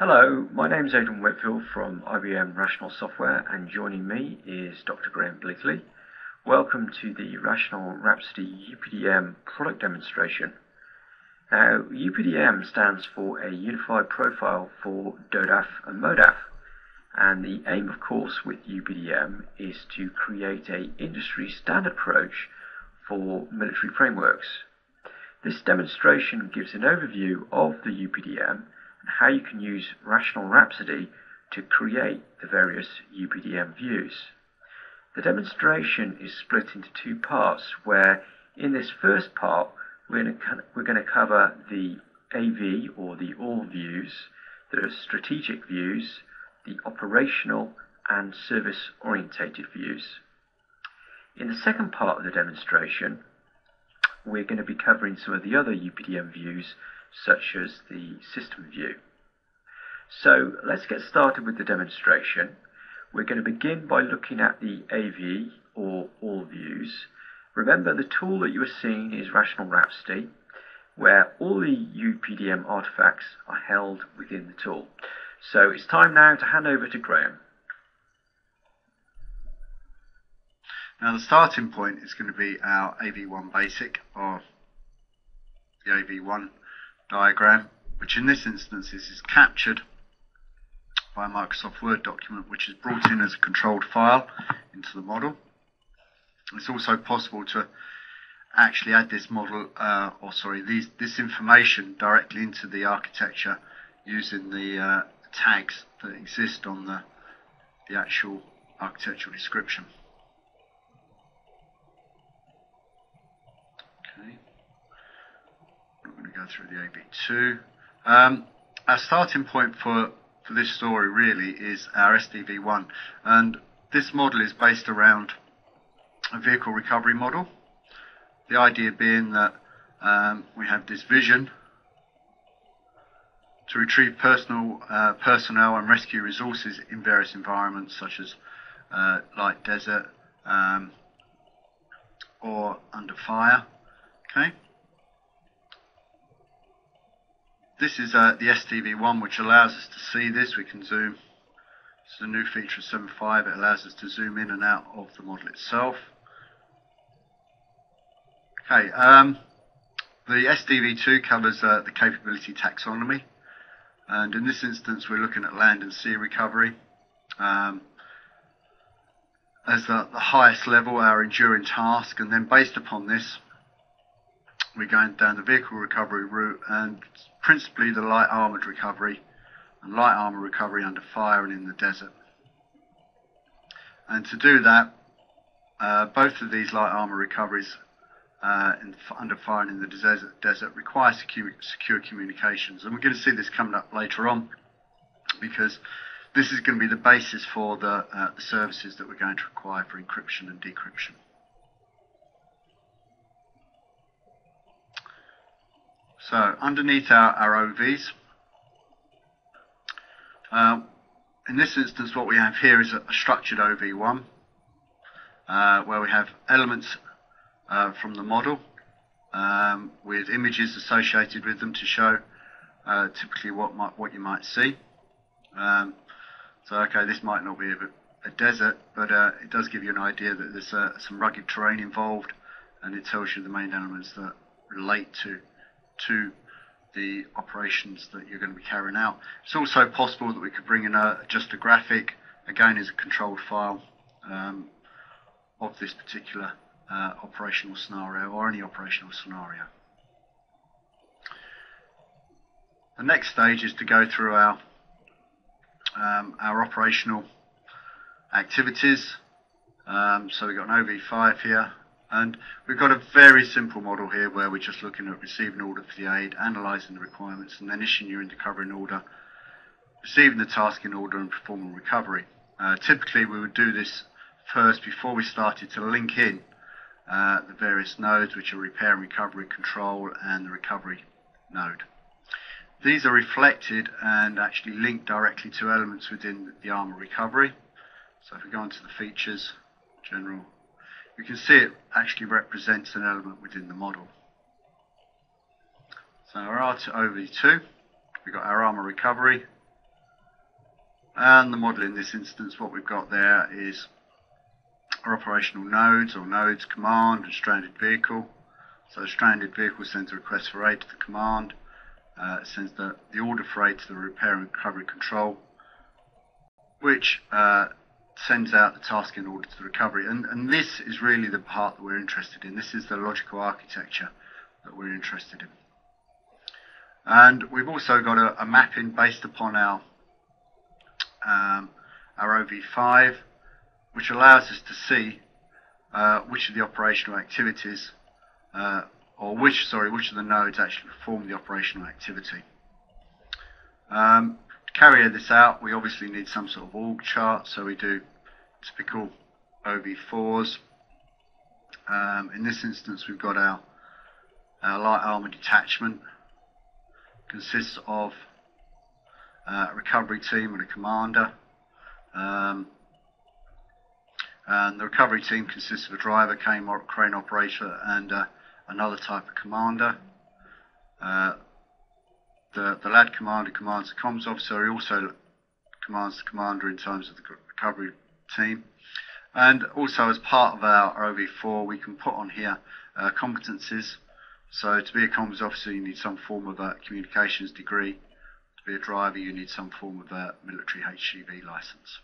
Hello, my name is Adrian Whitfield from IBM Rational Software, and joining me is Dr. Graham Bleakley. Welcome to the Rational Rhapsody UPDM product demonstration. Now, UPDM stands for a unified profile for DODAF and MODAF, and the aim, of course, with UPDM is to create a industry standard approach for military frameworks. This demonstration gives an overview of the UPDM how you can use Rational Rhapsody to create the various UPDM views. The demonstration is split into two parts where in this first part we're going to, cover the AV or the all views, the strategic views, the operational and service orientated views. In the second part of the demonstration we're going to be covering some of the other UPDM views such as the system view. So let's get started with the demonstration. We're going to begin by looking at the AV or all views. Remember the tool that you are seeing is Rational Rhapsody where all the UPDM artifacts are held within the tool. So it's time now to hand over to Graham. Now the starting point is going to be our AV1 basic or the AV1 diagram, which in this instance is, is captured by a Microsoft Word document, which is brought in as a controlled file into the model. It's also possible to actually add this model, uh, or sorry, these, this information directly into the architecture using the uh, tags that exist on the, the actual architectural description. to go through the AV2. Um, our starting point for, for this story really is our STV1 and this model is based around a vehicle recovery model. The idea being that um, we have this vision to retrieve personal uh, personnel and rescue resources in various environments such as uh, light desert um, or under fire. Okay. This is uh, the STV1, which allows us to see this. We can zoom. This is a new feature of 7.5. It allows us to zoom in and out of the model itself. Okay, um, the STV2 covers uh, the capability taxonomy. And in this instance, we're looking at land and sea recovery. Um, as the, the highest level, our enduring task, and then based upon this, we're going down the vehicle recovery route and principally the light armoured recovery and light armour recovery under fire and in the desert. And to do that, uh, both of these light armour recoveries uh, in, under fire and in the desert, desert require secure, secure communications. And we're going to see this coming up later on because this is going to be the basis for the, uh, the services that we're going to require for encryption and decryption. So underneath our, our OVs, uh, in this instance what we have here is a, a structured OV1 uh, where we have elements uh, from the model um, with images associated with them to show uh, typically what might, what you might see. Um, so okay, this might not be a, a desert, but uh, it does give you an idea that there's uh, some rugged terrain involved, and it tells you the main elements that relate to to the operations that you're going to be carrying out. It's also possible that we could bring in a, just a graphic, again as a controlled file um, of this particular uh, operational scenario or any operational scenario. The next stage is to go through our um, our operational activities. Um, so we've got an OV5 here, and we've got a very simple model here where we're just looking at receiving order for the aid, analysing the requirements, and then issuing your recovery order, receiving the task in order, and performing recovery. Uh, typically, we would do this first before we started to link in uh, the various nodes, which are repair and recovery control and the recovery node. These are reflected and actually linked directly to elements within the armor recovery. So if we go into the features, general you can see it actually represents an element within the model. So our R2OV2, we've got our armor recovery, And the model in this instance, what we've got there is our operational nodes or nodes command and stranded vehicle. So stranded vehicle sends a request for aid to the command, uh, sends the, the order for aid to the repair and recovery control, which uh, sends out the task in order to the recovery. And, and this is really the part that we're interested in. This is the logical architecture that we're interested in. And we've also got a, a mapping based upon our um, our OV5, which allows us to see uh, which of the operational activities, uh, or which, sorry, which of the nodes actually perform the operational activity. Um, to carry this out, we obviously need some sort of org chart, so we do typical OV4s. Um, in this instance, we've got our, our light armor detachment, consists of uh, a recovery team and a commander. Um, and the recovery team consists of a driver, crane operator, and uh, another type of commander. Uh, the, the lad commander commands the comms officer. He also commands the commander in terms of the recovery team. And also, as part of our OV4, we can put on here uh, competencies. So, to be a comms officer, you need some form of a communications degree. To be a driver, you need some form of a military HGV license.